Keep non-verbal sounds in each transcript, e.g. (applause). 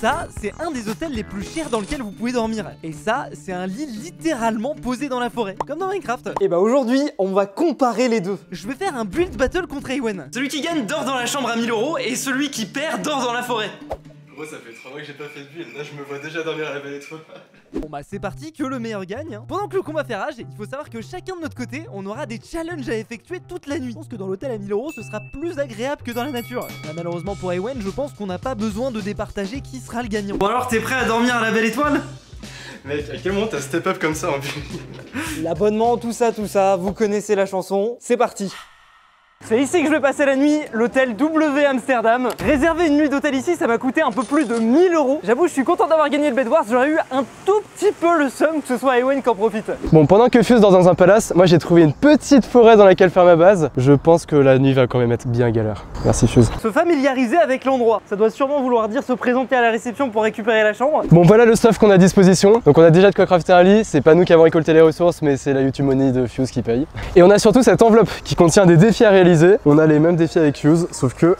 Ça, c'est un des hôtels les plus chers dans lequel vous pouvez dormir. Et ça, c'est un lit littéralement posé dans la forêt, comme dans Minecraft. Et bah aujourd'hui, on va comparer les deux. Je vais faire un build battle contre Ewen. Celui qui gagne dort dans la chambre à 1000 euros et celui qui perd dort dans la forêt. Moi, ça fait 3 mois que j'ai pas fait de build. Là, je me vois déjà dormir à la belle étoile. Bon bah c'est parti, que le meilleur gagne. hein. Pendant que le combat fait rage, il faut savoir que chacun de notre côté, on aura des challenges à effectuer toute la nuit. Je pense que dans l'hôtel à 1000 euros, ce sera plus agréable que dans la nature. Bah, malheureusement pour Ewen, je pense qu'on n'a pas besoin de départager qui sera le gagnant. Bon alors, t'es prêt à dormir à la belle étoile? Mec, à quel moment t'as step up comme ça en build L'abonnement, tout ça, tout ça, vous connaissez la chanson, c'est parti. C'est ici que je vais passer la nuit, l'hôtel W Amsterdam. Réserver une nuit d'hôtel ici, ça m'a coûté un peu plus de 1000 euros. J'avoue, je suis content d'avoir gagné le Bed Wars. J'aurais eu un tout petit peu le seum que ce soit Ewen qui en profite. Bon, pendant que Fuse dort dans un palace, moi j'ai trouvé une petite forêt dans laquelle faire ma base. Je pense que la nuit va quand même être bien galère. Merci Fuse. Se familiariser avec l'endroit. Ça doit sûrement vouloir dire se présenter à la réception pour récupérer la chambre. Bon, voilà le stuff qu'on a à disposition. Donc on a déjà de quoi crafter un lit. C'est pas nous qui avons récolté les ressources, mais c'est la YouTube Money de Fuse qui paye. Et on a surtout cette enveloppe qui contient des défis à réaliser. On a les mêmes défis avec Fuse, sauf que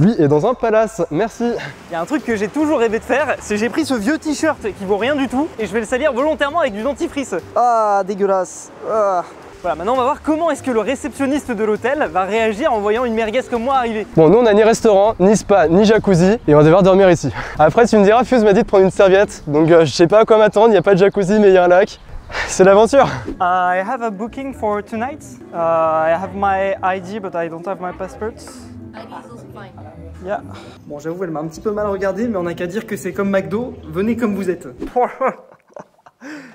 lui est dans un palace. Merci. Il y a un truc que j'ai toujours rêvé de faire, c'est j'ai pris ce vieux t-shirt qui vaut rien du tout et je vais le salir volontairement avec du dentifrice. Ah, dégueulasse. Ah. Voilà, maintenant on va voir comment est-ce que le réceptionniste de l'hôtel va réagir en voyant une merguez comme moi arriver. Bon, nous on a ni restaurant, ni spa, ni jacuzzi, et on va devoir dormir ici. Après, tu me diras, Fuse m'a dit de prendre une serviette, donc euh, je sais pas à quoi m'attendre. Il n'y a pas de jacuzzi, mais il y a un lac. (laughs) C'est l'aventure. I have a booking for tonight. Uh, I have my ID but I don't have my passport. Yeah. Bon, j'avoue, elle m'a un petit peu mal regardé, mais on n'a qu'à dire que c'est comme McDo, venez comme vous êtes. (laughs)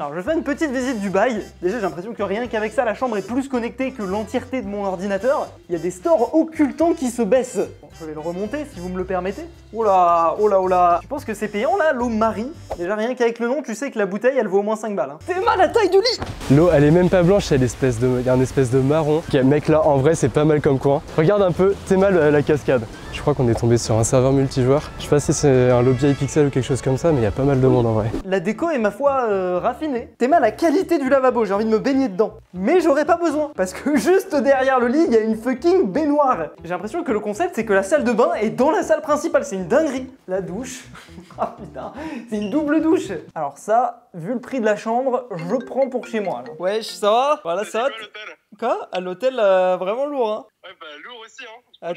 Alors, je fais une petite visite du bail. Déjà, j'ai l'impression que rien qu'avec ça, la chambre est plus connectée que l'entièreté de mon ordinateur. Il y a des stores occultants qui se baissent. Bon, je vais le remonter si vous me le permettez. Oh là, oh là, oh là. Tu penses que c'est payant là, l'eau Marie Déjà, rien qu'avec le nom, tu sais que la bouteille, elle vaut au moins 5 balles. Hein. T'es mal à taille du lit L'eau, elle est même pas blanche, elle est espèce de, il y a un espèce de marron. Ok, mec, là, en vrai, c'est pas mal comme coin. Regarde un peu, t'es mal à la cascade. Je crois qu'on est tombé sur un serveur multijoueur. Je sais pas si c'est un lobby iPixel ou quelque chose comme ça, mais il y a pas mal de monde en vrai. La déco est ma foi euh, raffinée. T'es mal à la qualité du lavabo, j'ai envie de me baigner dedans. Mais j'aurais pas besoin, parce que (laughs) juste derrière le lit, il y a une fucking baignoire. J'ai l'impression que le concept, c'est que la salle de bain est dans la salle principale, c'est une dinguerie. La douche, (laughs) ah putain, c'est une double douche. Alors ça, vu le prix de la chambre, je prends pour chez moi. Là. Wesh, ça va? Voilà, ça va Quoi À l'hôtel, euh, vraiment lourd, hein Ouais, bah lourd aussi, hein. Ah,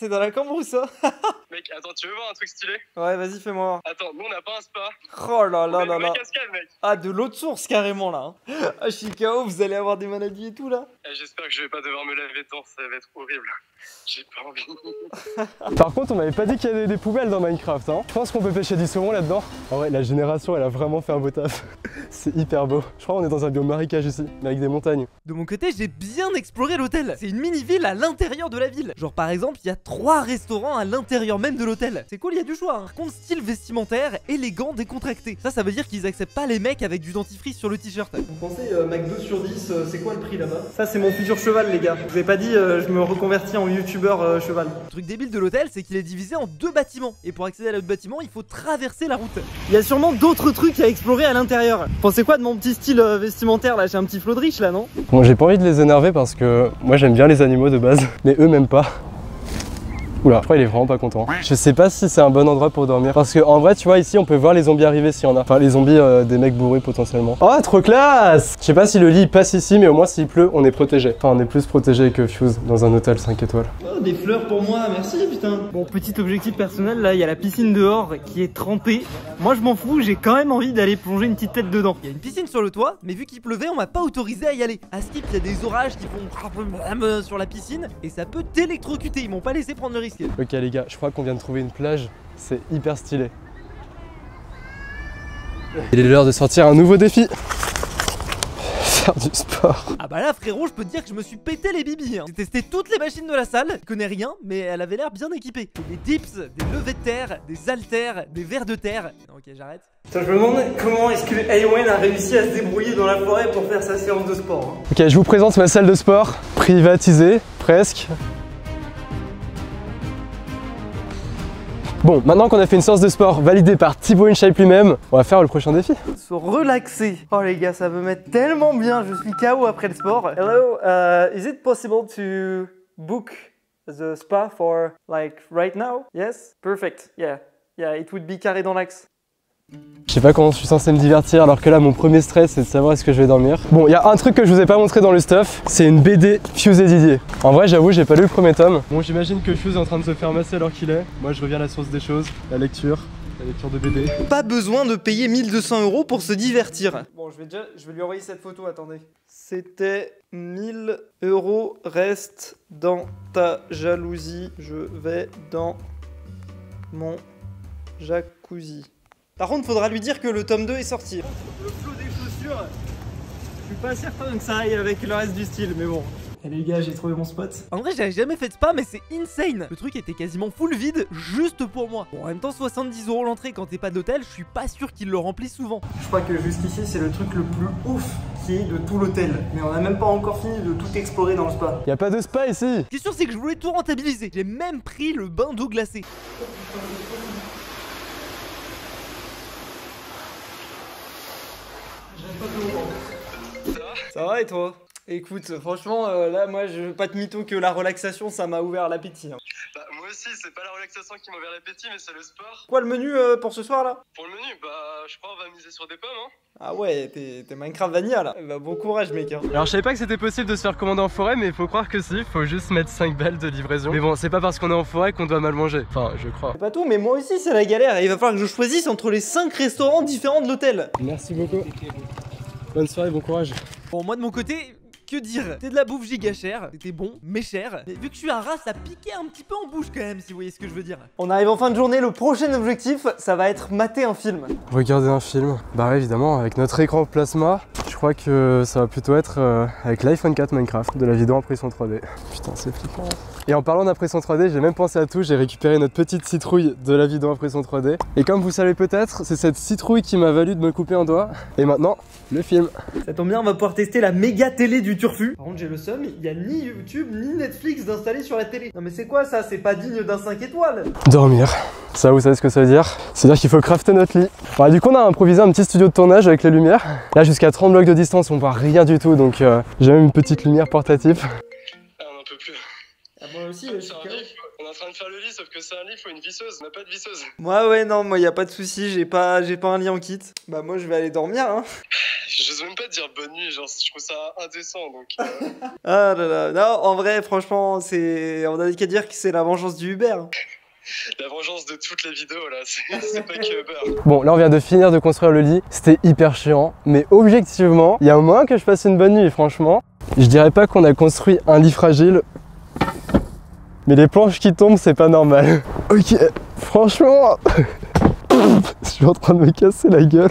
t'es dans... La cambrousse, ça (laughs) Mec, attends, tu veux voir un truc stylé Ouais, vas-y, fais-moi. Attends, nous on n'a pas un spa. Oh là là là là. cascade, mec. Ah, de l'eau de source carrément là. hein. (laughs) Ah, je suis KO, vous allez avoir des maladies et tout là. Eh, J'espère que je vais pas devoir me laver dedans, ça va être horrible. (laughs) J'ai pas envie. Par contre, on m'avait pas dit qu'il y avait des poubelles dans Minecraft. Hein. Je pense qu'on peut pêcher du saumon là-dedans. En vrai, la génération, elle a vraiment fait un beau taf. c'est hyper beau. Je crois qu'on est dans un biome marécage ici, mais avec des montagnes. De mon côté, j'ai bien exploré l'hôtel. C'est une mini-ville à l'intérieur de la ville. Genre par exemple, il y a trois restaurants à l'intérieur même de l'hôtel. C'est cool, il y a du choix. Hein. Par contre, style vestimentaire, élégant, décontracté. Ça, ça veut dire qu'ils acceptent pas les mecs avec du dentifrice sur le t-shirt. Vous pensez euh, McDo sur 10, euh, c'est quoi le prix là-bas? Ça c'est mon futur cheval les gars. Je vous ai pas dit, euh, je me reconvertis en youtubeur euh, cheval. Le truc débile de l'hôtel, c'est qu'il est divisé en deux bâtiments. Et pour accéder à l'autre bâtiment, il faut traverser la route. Il y a sûrement d'autres trucs à explorer à l'intérieur. Pensez quoi de mon petit style euh, vestimentaire là? J'ai un petit flot de riche là, non? Bon, j'ai pas envie de les énerver parce que moi j'aime bien les animaux de base, mais eux même pas. Oula, je crois qu'il est vraiment pas content. Je sais pas si c'est un bon endroit pour dormir. Parce que en vrai, tu vois, ici, on peut voir les zombies arriver s'il y en a. Enfin, les zombies euh, des mecs bourrés potentiellement. Oh, trop classe Je sais pas si le lit passe ici, mais au moins s'il pleut, on est protégé. Enfin, on est plus protégé que Fuse dans un hôtel 5 étoiles. Oh, des fleurs pour moi, merci putain. Bon, petit objectif personnel, là, il y a la piscine dehors qui est trempée. Moi, je m'en fous, j'ai quand même envie d'aller plonger une petite tête dedans. Il y a une piscine sur le toit, mais vu qu'il pleuvait, on m'a pas autorisé à y aller. À Skip, il y a des orages qui font (laughs) sur la piscine et ça peut t'électrocuter. Ils m'ont pas laissé prendre le risque. Ok, les gars, je crois qu'on vient de trouver une plage. C'est hyper stylé. Il est l'heure de sortir un nouveau défi. Faire du sport. Ah bah là frérot je peux te dire que je me suis pété les bibis hein. J'ai testé toutes les machines de la salle, je connais rien mais elle avait l'air bien équipée Des dips, des levées de terre, des haltères, des vers de terre Non, Ok j'arrête Putain, je me demande comment est-ce que Ewen a réussi à se débrouiller dans la forêt pour faire sa séance de sport. hein. Ok, je vous présente ma salle de sport, privatisée, presque. Bon, maintenant qu'on a fait une séance de sport validée par Thibaut InShape lui-même, on va faire le prochain défi. Relaxer. Oh les gars, ça me met tellement bien. Je suis KO après le sport. Hello, uh, is it possible to book the spa for like right now? Yes? Perfect. Yeah. Yeah, it would be carré dans l'axe. Je sais pas comment je suis censé me divertir alors que là mon premier stress c'est de savoir est-ce que je vais dormir. Bon, il y a un truc que je vous ai pas montré dans le stuff, c'est une BD Fuse et Didier. En vrai, j'avoue, j'ai pas lu le premier tome. Bon, j'imagine que Fuse est en train de se faire masser alors qu'il est. Moi, je reviens à la source des choses, la lecture. La lecture de BD. Pas besoin de payer 1200 euros pour se divertir. Bon, je vais déjà, je vais lui envoyer cette photo, attendez. C'était 1000 euros, reste dans ta jalousie, je vais dans mon jacuzzi. Par contre, faudra lui dire que le tome 2 est sorti. Le flot des chaussures, je suis pas certain que ça aille avec le reste du style, mais bon. Et les gars, j'ai trouvé mon spot. En vrai, j'avais jamais fait de spa, mais c'est insane. Le truc était quasiment full vide, juste pour moi. Bon, en même temps, 70 euros l'entrée quand t'es pas d'hôtel, je suis pas sûr qu'il le remplisse souvent. Je crois que jusqu'ici, c'est le truc le plus ouf qui est de tout l'hôtel. Mais on a même pas encore fini de tout explorer dans le spa. Y a pas de spa ici Ce qui est sûr, c'est que je voulais tout rentabiliser. J'ai même pris le bain d'eau glacée. Ça va et toi? Écoute, franchement, euh, là, moi, je veux pas te mytho que la relaxation, ça m'a ouvert l'appétit. hein. Bah, moi aussi, c'est pas la relaxation qui m'a ouvert l'appétit, mais c'est le sport. Quoi le menu euh, pour ce soir là? Pour le menu, bah, je crois on va miser sur des pommes, hein. Ah ouais, t'es Minecraft Vanilla là. Bah bon courage mec. Hein. Alors je savais pas que c'était possible de se faire commander en forêt mais il faut croire que si, faut juste mettre 5 balles de livraison. Mais bon, c'est pas parce qu'on est en forêt qu'on doit mal manger. Enfin, je crois. C'est pas tout, mais moi aussi c'est la galère. Il va falloir que je choisisse entre les 5 restaurants différents de l'hôtel. Merci beaucoup. Bonne soirée, bon courage. Bon, moi de mon côté, que dire? C'était de la bouffe giga chère, c'était bon, mais cher. Mais vu que je suis un rat, ça piquait un petit peu en bouche quand même, si vous voyez ce que je veux dire. On arrive en fin de journée, le prochain objectif, ça va être mater un film. Regarder un film. Bah évidemment, avec notre écran plasma, je crois que ça va plutôt être euh, avec l'iPhone 4 Minecraft, de la vidéo impression 3D. Putain, c'est flippant. Et en parlant d'impression 3D, j'ai même pensé à tout, j'ai récupéré notre petite citrouille de la vidéo impression 3D. Et comme vous savez peut-être, c'est cette citrouille qui m'a valu de me couper un doigt. Et maintenant, le film. Ça tombe bien, on va pouvoir tester la méga télé du Turfu. Par contre, j'ai le seum, il y a ni YouTube ni Netflix d'installer sur la télé. Non mais c'est quoi ça? C'est pas digne d'un 5 étoiles. Dormir. Ça, vous savez ce que ça veut dire? C'est-à-dire qu'il faut crafter notre lit. Alors, du coup, on a improvisé un petit studio de tournage avec les lumières. Là, jusqu'à 30 blocs de distance, on voit rien du tout, donc euh, j'ai même une petite lumière portative. Aussi, C'est un lit, on est en train de faire le lit, sauf que c'est un lit, faut une visseuse. On n'a pas de visseuse. (laughs) Moi ouais non, moi y a pas de souci, j'ai pas j'ai pas un lit en kit. Bah moi je vais aller dormir hein. Je même pas dire bonne nuit, genre, je trouve ça indécent, donc. euh, (laughs) Ah là là. Non, en vrai franchement, c'est on a qu'à dire que c'est la vengeance du Uber. la vengeance de toutes les vidéos, là, c'est pas que Uber. (laughs) Bon, là, on vient de finir de construire le lit. C'était hyper chiant, mais objectivement, il y a un moyen que je passe une bonne nuit, franchement. Je dirais pas qu'on a construit un lit fragile, mais les planches qui tombent, c'est pas normal. (laughs) Ok, franchement. (laughs) Je suis en train de me casser la gueule.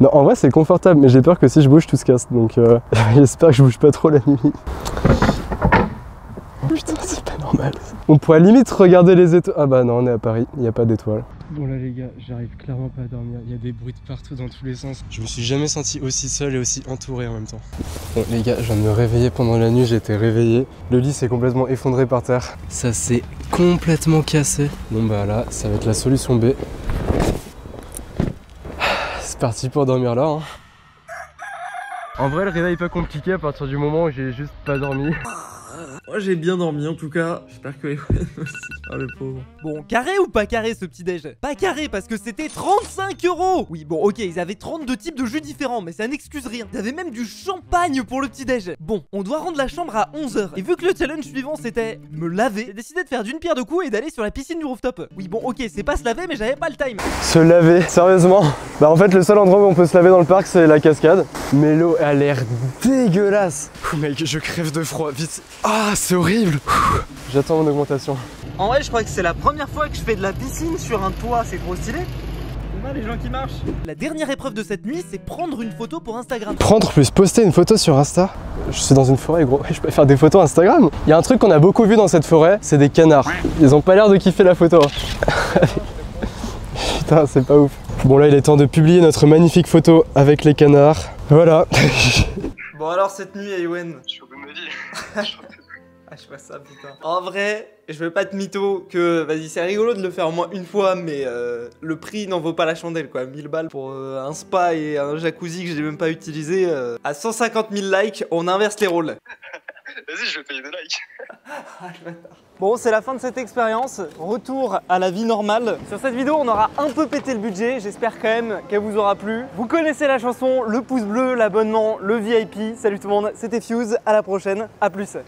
Non, en vrai, c'est confortable, mais j'ai peur que si je bouge, tout se casse. Donc, euh, (laughs) j'espère que je bouge pas trop la nuit. Putain, c'est pas normal. On pourrait limite regarder les étoiles. Ah bah non, on est à Paris, il n'y a pas d'étoiles. Bon là les gars, j'arrive clairement pas à dormir. Il y a des bruits de partout dans tous les sens. Je me suis jamais senti aussi seul et aussi entouré en même temps. Bon les gars, je viens de me réveiller pendant la nuit, j'ai été réveillé. Le lit s'est complètement effondré par terre. Ça s'est complètement cassé. Bon bah là, ça va être la solution B. C'est parti pour dormir là. hein. En vrai, le réveil est pas compliqué à partir du moment où j'ai juste pas dormi. Moi j'ai bien dormi en tout cas. J'espère que Ewen (laughs) aussi. Ah le pauvre. Bon, carré ou pas carré ce petit déj? Pas carré parce que c'était 35 euros Oui, bon, ok, ils avaient 32 types de jus différents, mais ça n'excuse rien. Ils avaient même du champagne pour le petit déj. Bon, on doit rendre la chambre à 11h. Et vu que le challenge suivant c'était me laver, j'ai décidé de faire d'une pierre deux coups et d'aller sur la piscine du rooftop. Oui, bon, ok, c'est pas se laver, mais j'avais pas le time. Se laver, sérieusement? Bah en fait le seul endroit où on peut se laver dans le parc c'est la cascade. Mais l'eau a l'air dégueulasse. Ouh, mec, je crève de froid, vite. Ah, c'est horrible. J'attends mon augmentation. En vrai je crois que c'est la première fois que je fais de la piscine sur un toit, c'est trop stylé. On a les gens qui marchent. La dernière épreuve de cette nuit, c'est prendre une photo pour Instagram. Prendre plus poster une photo sur Insta Je suis dans une forêt gros, (laughs) je peux faire des photos Instagram. Il y a un truc qu'on a beaucoup vu dans cette forêt, c'est des canards. Ils ont pas l'air de kiffer la photo. (laughs) Putain, c'est pas ouf. Bon là il est temps de publier notre magnifique photo avec les canards. Voilà. (laughs) Bon alors cette nuit Ewen. Je suis au bout de ma vie. Ah je vois ça putain. En vrai, je veux pas te mytho que vas-y c'est rigolo de le faire au moins une fois mais euh, le prix n'en vaut pas la chandelle quoi. 1000 balles pour euh, un spa et un jacuzzi que j'ai même pas utilisé. euh, à 150 000 likes, on inverse les rôles. (laughs) Vas-y, je vais payer des likes. (laughs) Bon, c'est la fin de cette expérience. Retour à la vie normale. Sur cette vidéo, on aura un peu pété le budget. J'espère quand même qu'elle vous aura plu. Vous connaissez la chanson, le pouce bleu, l'abonnement, le VIP. Salut tout le monde, c'était Fuse. À la prochaine. À plus.